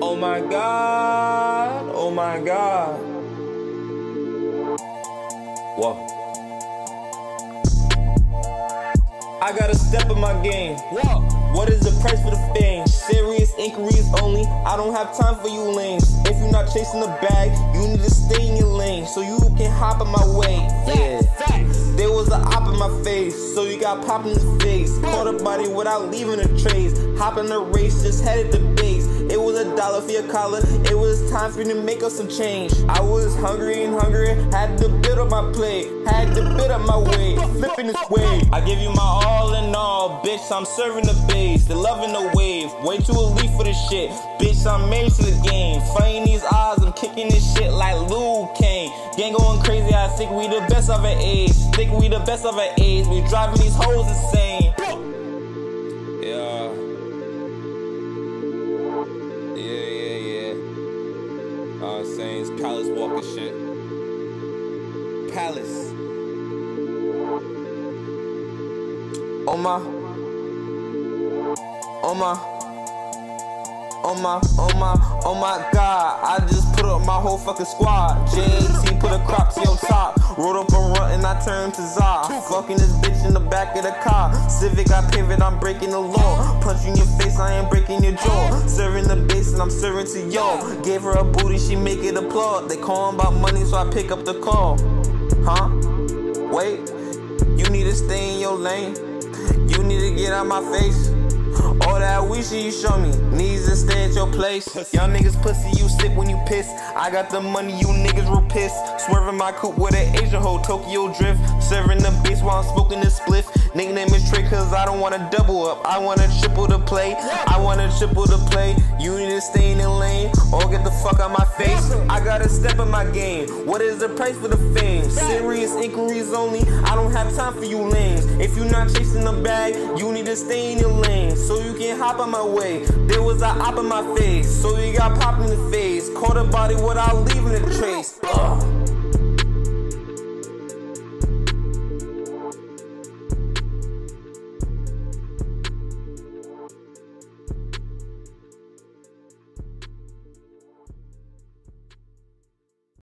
Oh my god, oh my god. Whoa. I gotta step in my game. Whoa. What is the price for the fame? Serious inquiries only. I don't have time for you lanes. If you're not chasing the bag, you need to stay in your lane so you can hop in my way. Yeah. There was a op in my face, so you got popped in the face. Caught a body without leaving a trace. Hop in the race, just headed to base. It was a collar. It was time for me to make up some change. I was hungry and hungry, had to build up my plate, had to build up my way, flipping this way. I give you my all in all, bitch. I'm serving the base, the loving the wave. Way too elite for this shit, bitch. I'm married to the game. Fighting these odds, I'm kicking this shit like Liu Kang. Gang going crazy, I think we the best of our age. Think we the best of our age. We driving these hoes insane. It's Palace Walker shit. Palace. Oh my. Oh my. Oh my, oh my, oh my god. I just put up my whole fucking squad. JT put a cropsy on top. Rolled up a run and I turned to Zah. Fucking this bitch in the back of the car. Civic, I pivot, I'm breaking the law. Punch you in your face, I ain't breaking your jaw. Serving the base and I'm serving to y'all. Gave her a booty, she make it applaud. They calling about money, so I pick up the call. Huh? Wait, you need to stay in your lane. You need to get out my face. All that we you show me needs to stay at your place. Young niggas pussy, you sick when you piss. I got the money, you niggas real piss. Swerving my coupe with an Asian hoe, Tokyo drift. Serving the base while I'm smoking this spliff. Nickname is Tray, cause I don't wanna double up. I wanna triple the play. I wanna triple the play. You need to stay in the lane or get the fuck out my face. I gotta step in my game. What is the price for the fame? Serious inquiries only. I don't have time for you lanes. If you're not chasing the bag, you need to stay in your lane so you can hop on my way. There was a op in my face, so you got popped in the face. Caught a body without leaving a trace. Ugh.